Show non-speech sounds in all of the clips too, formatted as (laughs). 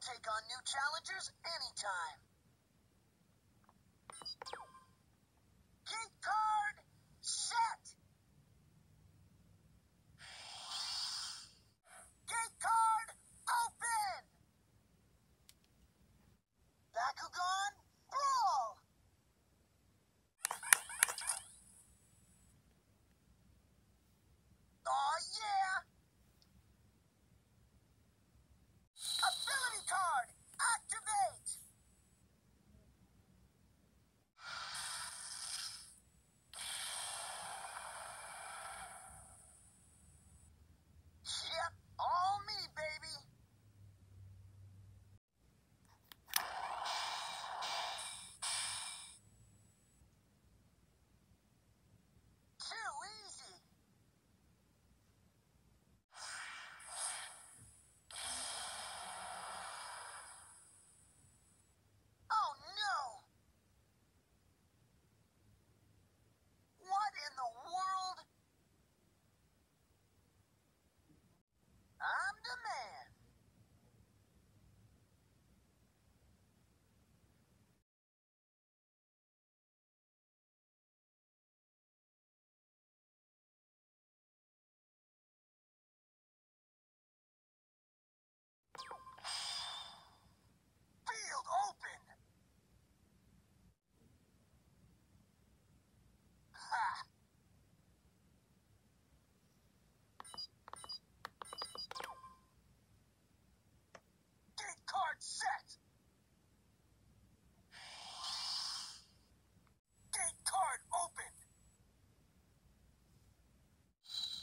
I'll take on new challengers anytime.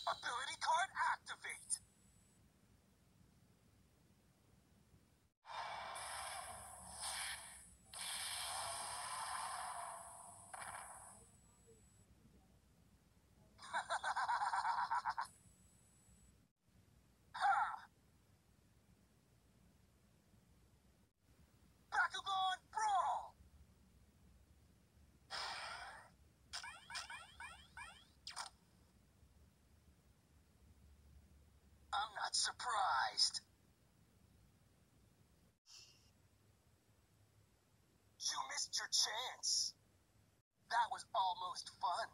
Ability card activate. (laughs) Ha! Not surprised. You missed your chance. That was almost fun.